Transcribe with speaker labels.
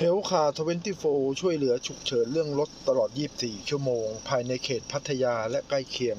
Speaker 1: เฮลคาร์24 ช่วยเหลือฉุกเฉินเรื่องรถตลอด 24 ชั่วโมง ภายในเขตพัทยาและใกล้เคียง